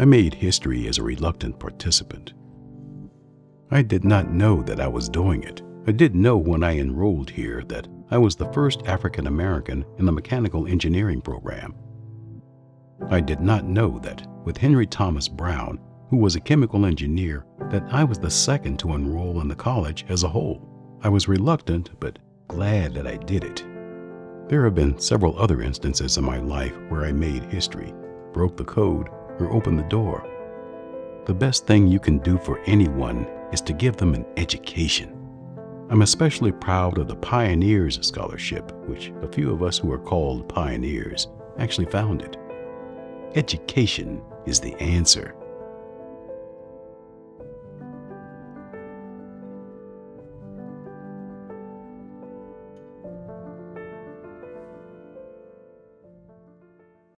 I made history as a reluctant participant. I did not know that I was doing it. I did know when I enrolled here that I was the first African American in the mechanical engineering program. I did not know that with Henry Thomas Brown, who was a chemical engineer, that I was the second to enroll in the college as a whole. I was reluctant, but glad that I did it. There have been several other instances in my life where I made history, broke the code, or opened the door. The best thing you can do for anyone is to give them an education. I'm especially proud of the Pioneers Scholarship, which a few of us who are called pioneers actually founded. Education is the answer.